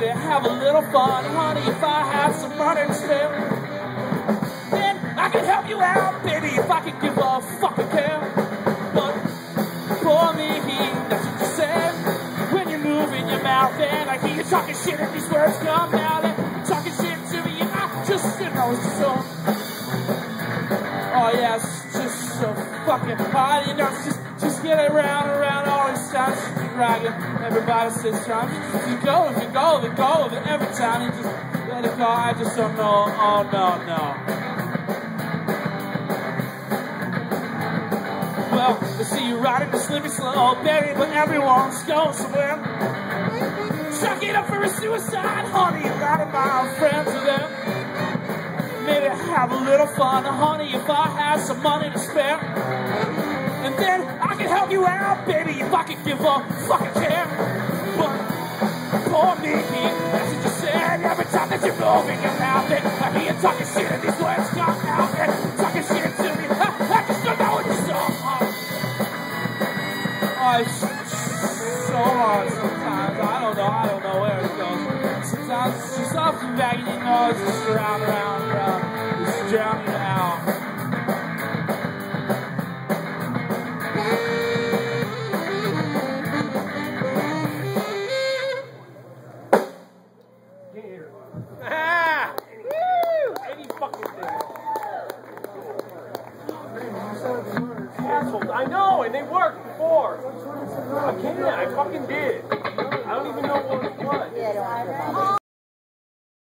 to have a little fun, honey. If I have some money to spare, then I can help you out, baby. If I can give a fucking care. But for me, that's what you said when you're moving your mouth, and I hear you talking shit, and these words come out, and talking shit to me, and I just, you know, it's so. Oh yeah, it's just so fucking hot, you know. Just, just get around, around all these times, just. Everybody says, "Try." If you go, if you go, if you go, if every time you just let it go. I just don't know. Oh no, no. Well, they see you riding the slippy slow, baby, but everyone's going somewhere. Chuck it up for a suicide, honey. A lot of my friends are there. Maybe have a little fun, honey, if I have some money to spare. You out, baby, if I give a fucking care. But for me, that's what you said every time that you're moving your mouth. And I hear you talking shit and these words come out and talking shit to me. I, I just don't know what you're so Oh, it's so hard sometimes. I don't know. I don't know where it goes. Sometimes it's just up and back and you know it's just around, around, around. Just drowning Ah! Woo! Any fucking thing. Assholes. I know, and they worked before. I can't. I fucking did. I don't even know what it was.